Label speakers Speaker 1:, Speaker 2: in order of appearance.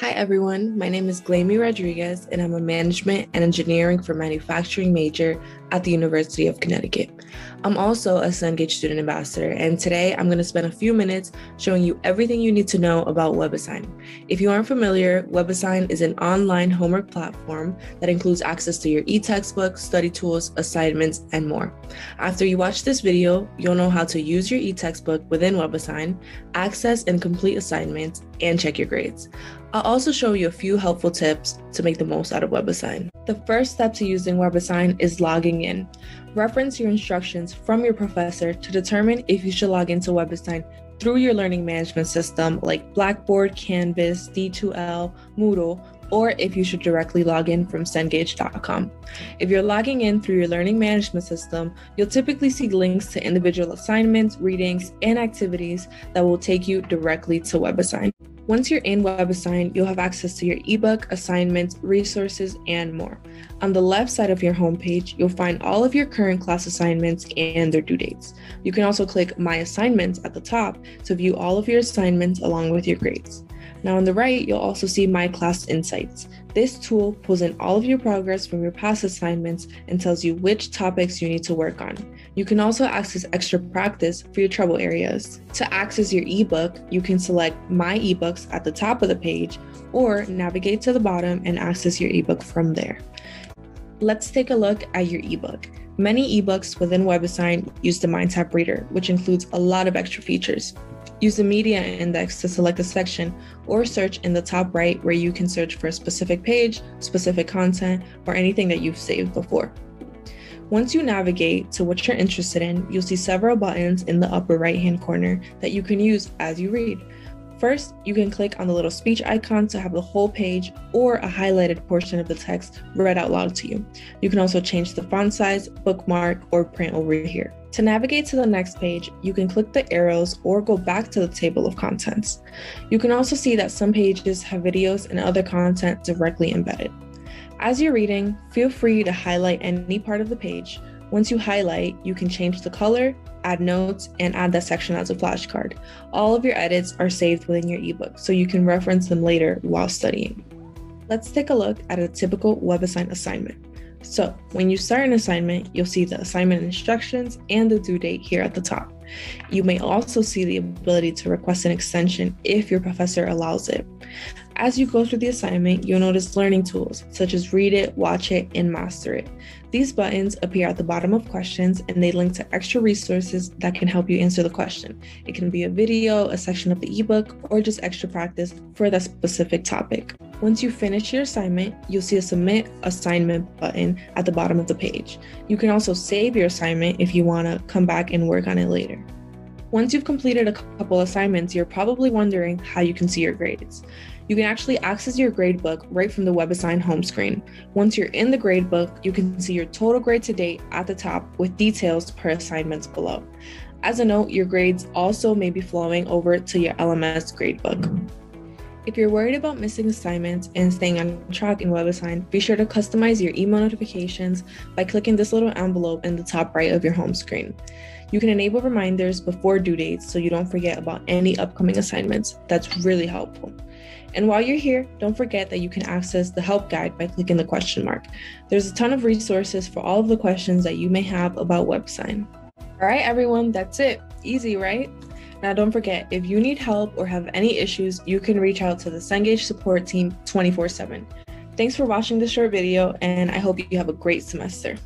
Speaker 1: Hi, everyone. My name is Gleimy Rodriguez, and I'm a management and engineering for manufacturing major at the University of Connecticut. I'm also a Cengage student ambassador, and today I'm going to spend a few minutes showing you everything you need to know about WebAssign. If you aren't familiar, WebAssign is an online homework platform that includes access to your e-textbook, study tools, assignments, and more. After you watch this video, you'll know how to use your e-textbook within WebAssign, access and complete assignments, and check your grades. I'll also show you a few helpful tips to make the most out of WebAssign. The first step to using WebAssign is logging in. Reference your instructions from your professor to determine if you should log into WebAssign through your learning management system like Blackboard, Canvas, D2L, Moodle, or if you should directly log in from Cengage.com. If you're logging in through your learning management system, you'll typically see links to individual assignments, readings, and activities that will take you directly to WebAssign. Once you're in WebAssign, you'll have access to your ebook, assignments, resources, and more. On the left side of your homepage, you'll find all of your current class assignments and their due dates. You can also click My Assignments at the top to view all of your assignments along with your grades. Now on the right, you'll also see My Class Insights. This tool pulls in all of your progress from your past assignments and tells you which topics you need to work on. You can also access extra practice for your trouble areas. To access your ebook, you can select My eBooks at the top of the page or navigate to the bottom and access your ebook from there. Let's take a look at your ebook. Many ebooks within WebAssign use the MindTap Reader, which includes a lot of extra features. Use the media index to select a section or search in the top right where you can search for a specific page, specific content, or anything that you've saved before. Once you navigate to what you're interested in, you'll see several buttons in the upper right hand corner that you can use as you read. First, you can click on the little speech icon to have the whole page or a highlighted portion of the text read out loud to you. You can also change the font size, bookmark, or print over here. To navigate to the next page, you can click the arrows or go back to the table of contents. You can also see that some pages have videos and other content directly embedded. As you're reading, feel free to highlight any part of the page. Once you highlight, you can change the color, add notes, and add that section as a flashcard. All of your edits are saved within your ebook, so you can reference them later while studying. Let's take a look at a typical WebAssign assignment. So, when you start an assignment, you'll see the assignment instructions and the due date here at the top. You may also see the ability to request an extension if your professor allows it. As you go through the assignment, you'll notice learning tools such as Read It, Watch It, and Master It. These buttons appear at the bottom of questions and they link to extra resources that can help you answer the question. It can be a video, a section of the ebook, or just extra practice for that specific topic. Once you finish your assignment, you'll see a Submit Assignment button at the bottom of the page. You can also save your assignment if you want to come back and work on it later. Once you've completed a couple assignments, you're probably wondering how you can see your grades. You can actually access your gradebook right from the WebAssign home screen. Once you're in the gradebook, you can see your total grade to date at the top with details per assignments below. As a note, your grades also may be flowing over to your LMS gradebook. If you're worried about missing assignments and staying on track in WebAssign, be sure to customize your email notifications by clicking this little envelope in the top right of your home screen. You can enable reminders before due dates so you don't forget about any upcoming assignments. That's really helpful. And while you're here, don't forget that you can access the help guide by clicking the question mark. There's a ton of resources for all of the questions that you may have about WebAssign. All right, everyone, that's it. Easy, right? Now, don't forget, if you need help or have any issues, you can reach out to the Cengage support team 24 7. Thanks for watching this short video, and I hope you have a great semester.